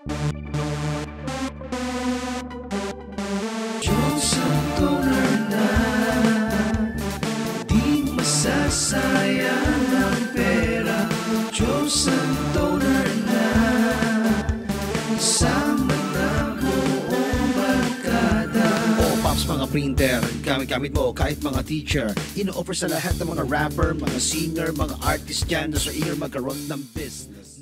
Ang donor na Di masasayang ang pera ang donor na Isama na buong barkada O pops mga printer, gamit-gamit mo kahit mga teacher Ino-offer sa lahat ng mga rapper, mga singer, mga artist dyan na sa ear magkaroon ng business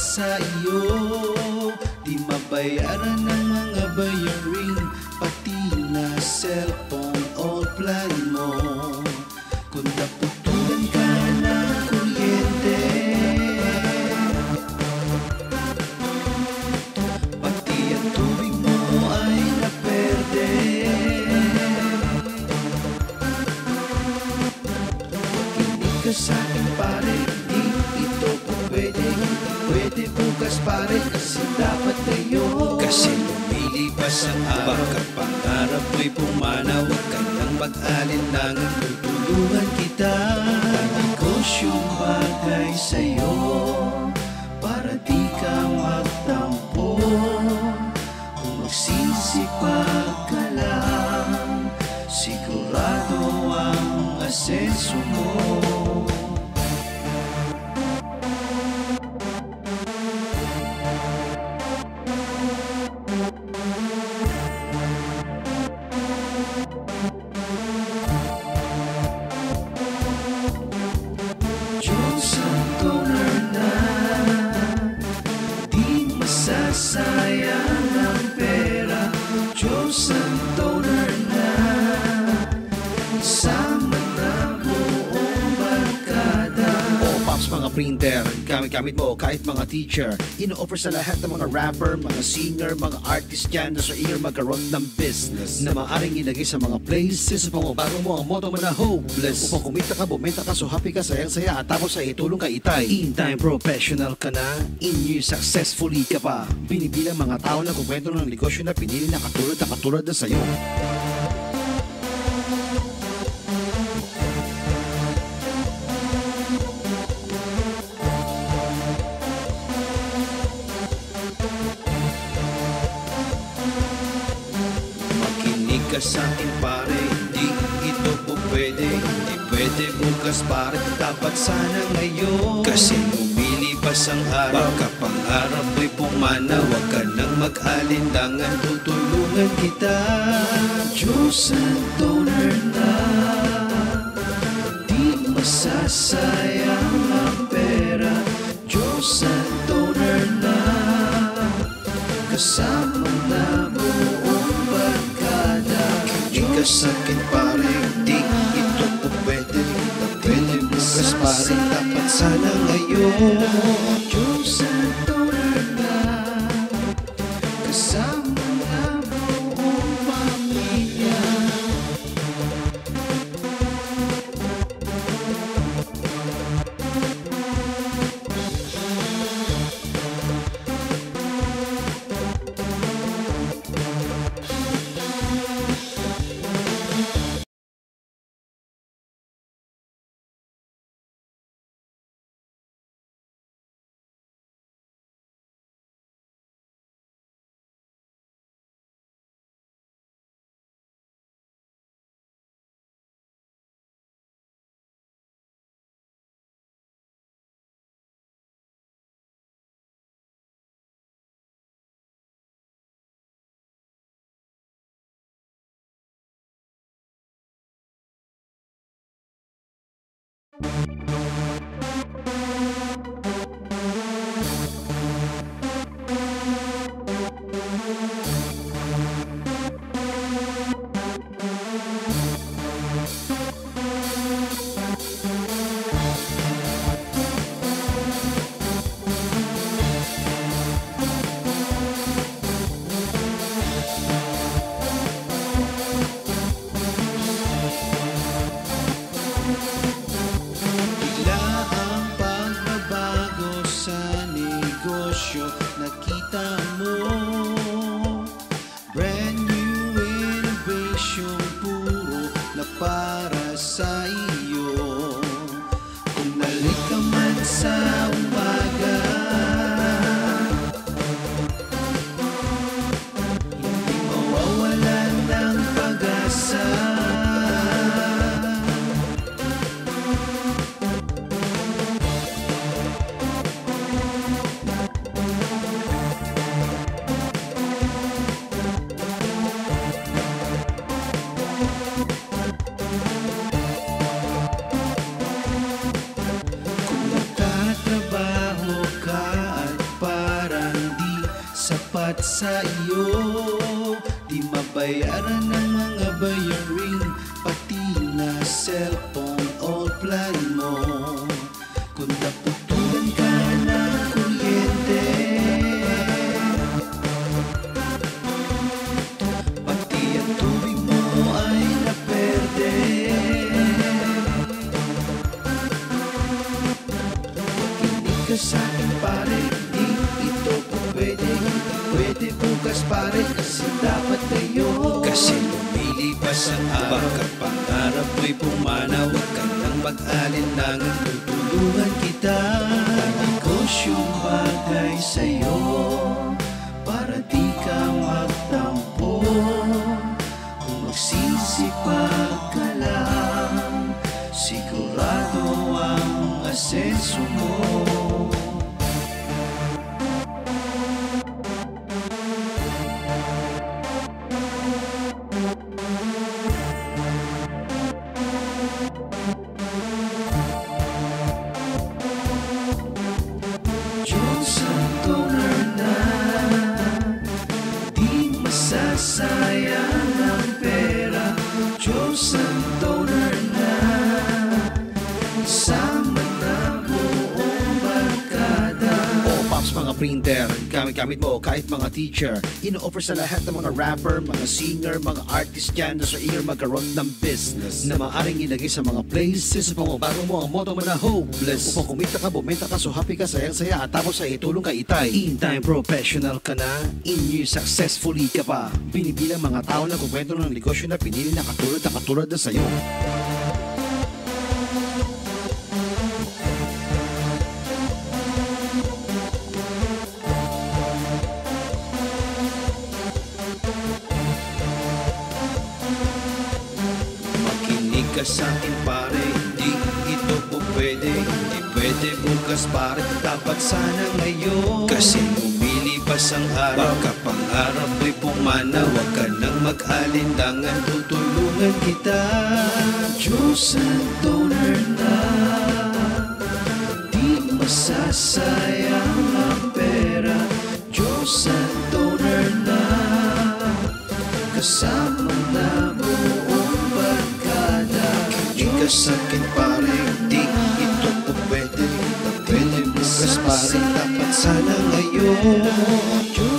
sa iyo. Di mabayaran ang araw Baka pangarap mo'y pumanaw Huwag ka nang mag-alinlangan Tutulungan kita. Negosyong bagay sa'yo Para di ka magtampo. Kung magsisipag ka lang Sigurado ang asenso mo printer, gamit-gamit mo kahit mga teacher. Ino-offer sa lahat ng mga rapper, mga singer, mga artist dyan na sa ear magkaroon ng business. Na maaaring ilagay sa mga places upang mabago mo ang motto mo na hopeless. Upang kumita ka, bumenta ka, so happy ka, sayang-saya. At tapos ay itulong ka itay. In time professional ka na, in years successfully ka pa. Binibilang mga tao na kukwento ng negosyo na pinili na katulad na katulad na sa'yo ka sa akin pare. Hindi ito po pwede Hindi pwede bukas pare Dapat sana ngayon. Kasi lumilipas ang araw. Baka pangarap mo'y pumana Huwag ka nang mag-alinlangan Tutulungan kita. Diyos ang donor na Di masasayang sa'kin pare. Di ito po pwede. Pwede bukas pare Dapat sana ngayon Sa iyo Di mabayaran ng mga bayarin Pati na cellphone o plan mo. Kung naputulan ka ng kuryente Pati ang tubig mo ay naperde. Makinig ka sa lumilipas ang araw Baka pangarap mo'y pumanaw Huwag ka nang mag-alinlangan Tutulungan kita. Negosyong bagay sa'yo Para di ka magtampo Kung magsisipag ka lang Sigurado ang asenso mo Diyos printer, gamit-gamit mo kahit mga teacher. Ino-offer sa lahat ng mga rapper, mga singer, mga artist dyan na sa inyo magkaroon ng business na maaaring ilagay sa mga places upang mabago mo ang motto mo na hopeless. Upang kumita ka, bumenta ka, so happy ka, sayang-saya at tapos ay itulong ka itay. In time professional ka na, in year successfully ka pa. Binibilang mga tao na kukwento ng negosyo na pinili na katulad na katulad na sa'yo. Ka sa akin pare. Hindi ito po pwede Hindi pwede bukas pare. Dapat sana ngayon. Kasi lumilipas ang araw. Baka pangarap mo'y pumanaw. Huwag ka nang mag-alinlangan Tutulungan kita. Diyos ang donor na Di masasayang ang pera. Diyos ang donor na Kasama sa'kin pare Di ito po pwede. Pwede bukas pare Dapat sana ngayon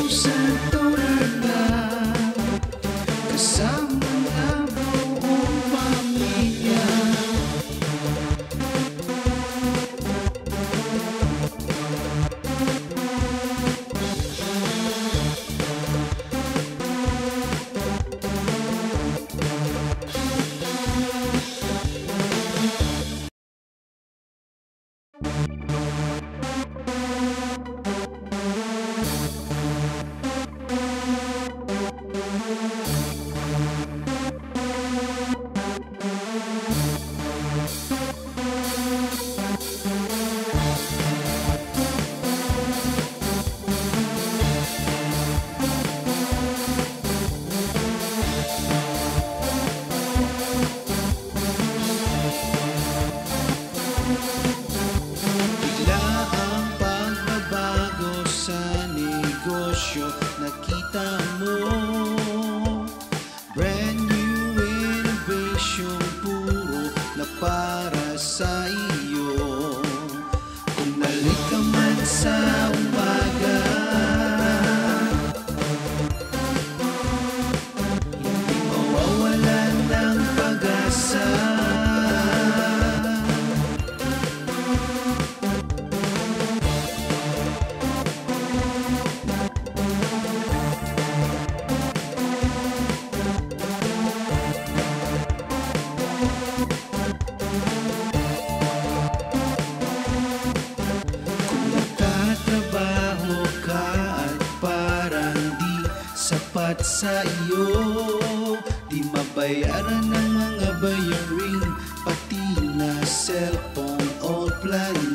na cellphone o plan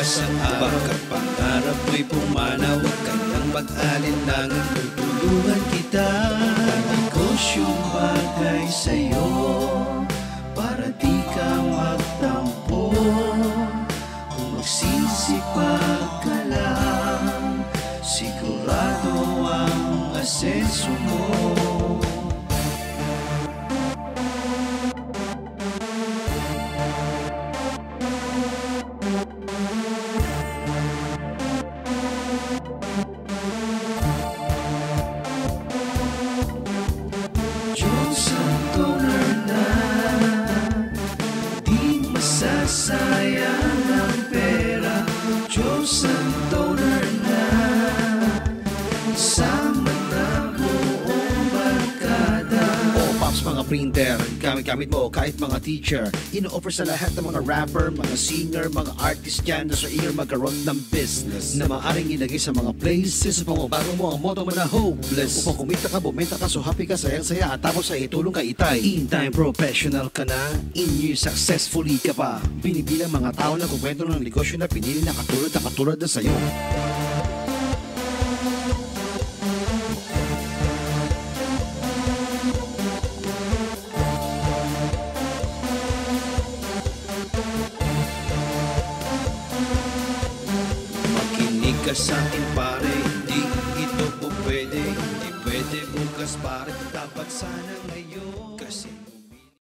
lumilipas ang araw Baka pangarap mo'y pumanaw Huwag ka nang mag-alinlangan Tutulungan kita. Negosyong bagay sa'yo Para di ka magtampo Kung magsisipag ka lang Sigurado ang asenso mo Pops mga printer, gamit-gamit mo kahit mga teacher Ino-offer sa lahat ng mga rapper, mga singer, mga artist dyan na sa inyo magkaroon ng business Na maaring ilagay sa mga places upang mabago mo ang motto mo na hopeless. Upang kumita ka, bumenta ka, so happy ka, sayang-saya. At tapos ay itulong ka itay. In time professional ka na, in year successfully ka pa. Binibilang mga tao na kukwento ng negosyo na pinili na katulad na katulad na sa'yo ka sa akin pare. Di ito po pwede. Di pwede bukas pare. Dapat sana